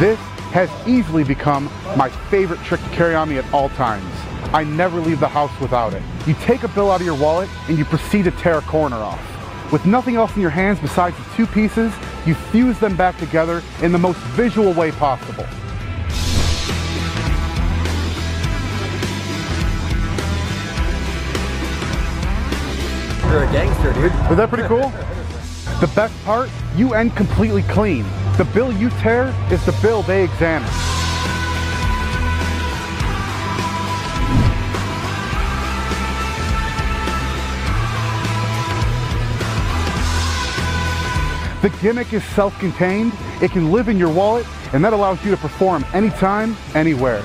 This has easily become my favorite trick to carry on me at all times. I never leave the house without it. You take a bill out of your wallet and you proceed to tear a corner off. With nothing else in your hands besides the two pieces, you fuse them back together in the most visual way possible. You're a gangster, dude. Is that pretty cool? the best part, you end completely clean. The bill you tear is the bill they examine. The gimmick is self-contained, it can live in your wallet, and that allows you to perform anytime, anywhere.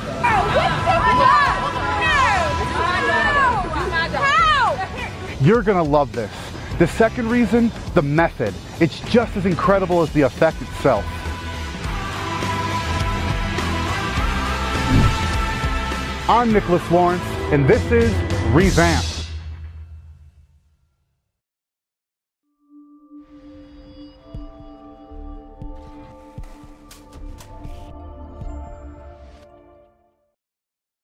You're gonna love this. The second reason, the method. It's just as incredible as the effect itself. I'm Nicholas Lawrence, and this is Revamp.